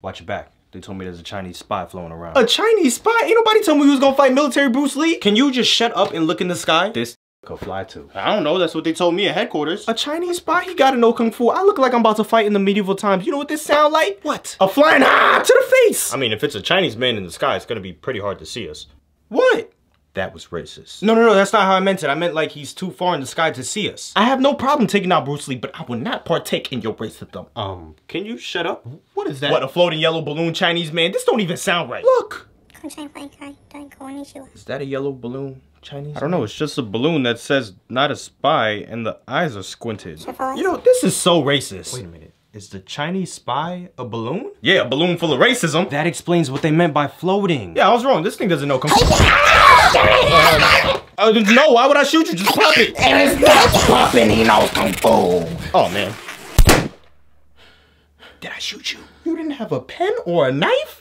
Watch your back. They told me there's a Chinese spy floating around. A Chinese spy? Ain't nobody told me he was gonna fight military Bruce Lee. Can you just shut up and look in the sky? This could fly too. I don't know. That's what they told me at headquarters. A Chinese spy? He gotta know kung fu. I look like I'm about to fight in the medieval times. You know what this sound like? What? A flying ah to the face. I mean, if it's a Chinese man in the sky, it's gonna be pretty hard to see us. What? that was racist. No, no, no, that's not how I meant it. I meant like he's too far in the sky to see us. I have no problem taking out Bruce Lee, but I will not partake in your racism. Um, can you shut up? What is that? What, a floating yellow balloon Chinese man? This don't even sound right. Look! Is that a yellow balloon? Chinese? I don't know, it's just a balloon that says not a spy and the eyes are squinted. You know, this is so racist. Wait a minute. Is the Chinese spy a balloon? Yeah, a balloon full of racism. That explains what they meant by floating. Yeah, I was wrong. This thing doesn't know. Uh, no, why would I shoot you? Just pop it. There is no popping, he knows kung fu. Oh man. Did I shoot you? You didn't have a pen or a knife?